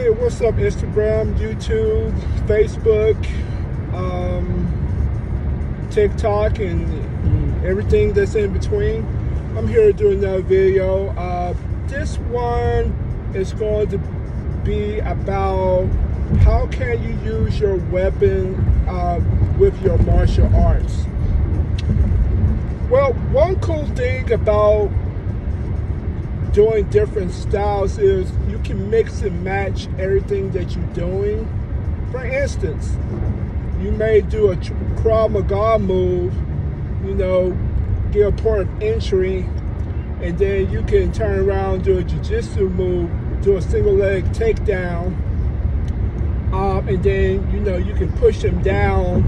Hey, what's up, Instagram, YouTube, Facebook, um, TikTok, and everything that's in between? I'm here to do another video. Uh, this one is going to be about how can you use your weapon uh, with your martial arts. Well, one cool thing about doing different styles is you can mix and match everything that you're doing. For instance, you may do a Krav Maga move, you know, get a point of entry, and then you can turn around do a jiu-jitsu move, do a single leg takedown, um, and then you know you can push them down.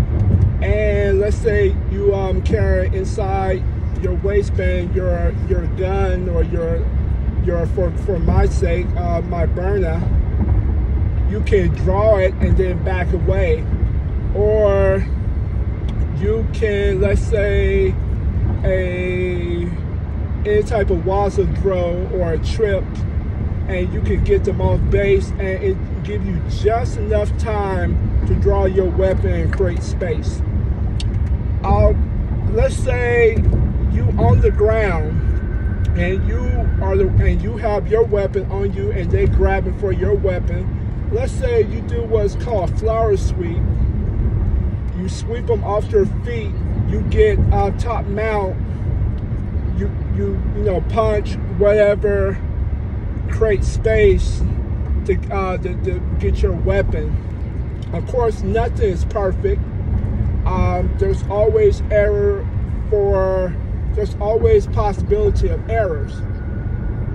And let's say you um, carry inside your waistband your your gun or your your for for my sake uh, my Byrna, you can draw it and then back away. Or you can let's say a any type of waza throw or a trip and you can get them off base and it give you just enough time to draw your weapon and create space. Uh, let's say you on the ground and you are the and you have your weapon on you and they grabbing for your weapon. Let's say you do what's called flower sweep. You sweep them off your feet. You get uh, top mount. You you you know punch whatever create space to, uh, to, to get your weapon. Of course nothing is perfect. Um, there's always error for there's always possibility of errors.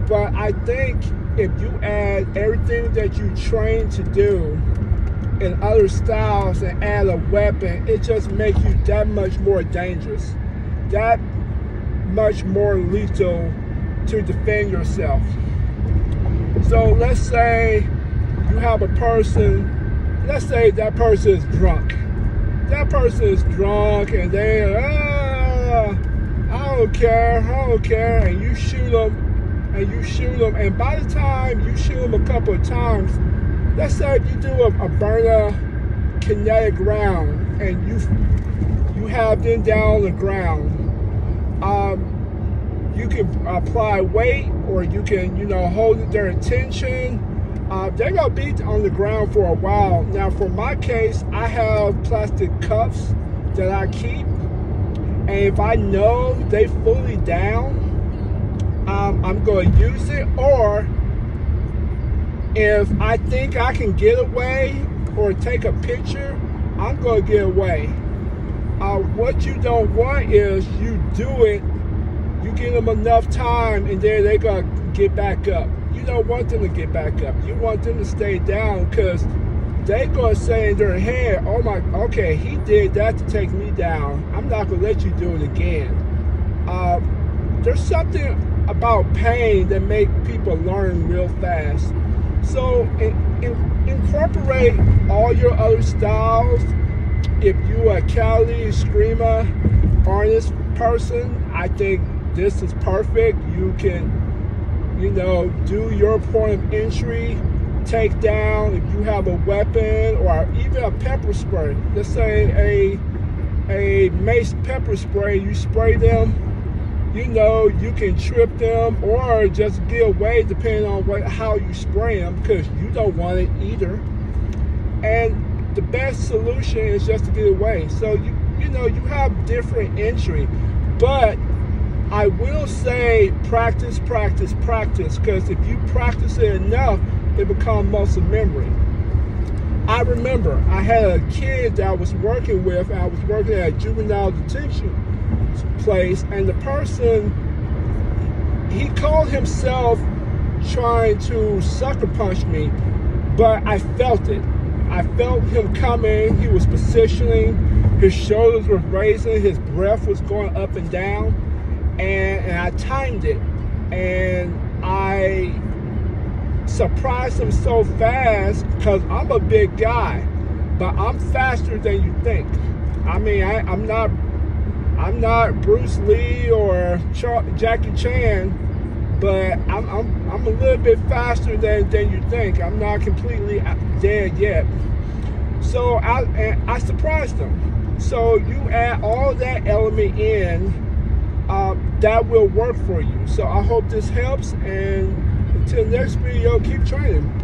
But I think if you add everything that you train to do in other styles and add a weapon, it just makes you that much more dangerous, that much more lethal to defend yourself. So let's say you have a person, let's say that person is drunk. That person is drunk and they, ah, don't care, I don't care, and you shoot them, and you shoot them, and by the time you shoot them a couple of times, let's say you do a, a Byrna kinetic round, and you you have them down on the ground, um, you can apply weight, or you can, you know, hold their attention. Uh, they're gonna be on the ground for a while. Now, for my case, I have plastic cuffs that I keep and if I know they fully down, um, I'm going to use it. Or if I think I can get away or take a picture, I'm going to get away. Uh, what you don't want is you do it, you give them enough time, and then they're going to get back up. You don't want them to get back up. You want them to stay down because they gonna say in their head, oh my, okay, he did that to take me down. I'm not gonna let you do it again. Uh, there's something about pain that make people learn real fast. So in, in, incorporate all your other styles. If you are a Kali, Escrima, Arnis person, I think this is perfect. You can, you know, do your point of entry take down if you have a weapon or even a pepper spray. Let's say a a mace pepper spray, you spray them, you know, you can trip them or just get away depending on what how you spray them because you don't want it either. And the best solution is just to get away. So you you know you have different entry, but I will say practice, practice, practice because if you practice it enough, they become muscle memory. I remember I had a kid that I was working with, I was working at a juvenile detention place, and the person, he called himself trying to sucker punch me, but I felt it. I felt him coming, he was positioning, his shoulders were raising, his breath was going up and down, and, and I timed it. And I surprise them so fast because I'm a big guy, but I'm faster than you think. I mean, I, am not, I'm not Bruce Lee or Char Jackie Chan, but I'm, I'm, I'm a little bit faster than, than you think. I'm not completely dead yet. So I, I surprised them. So you add all that element in, uh, that will work for you. So I hope this helps. And until next video, keep training.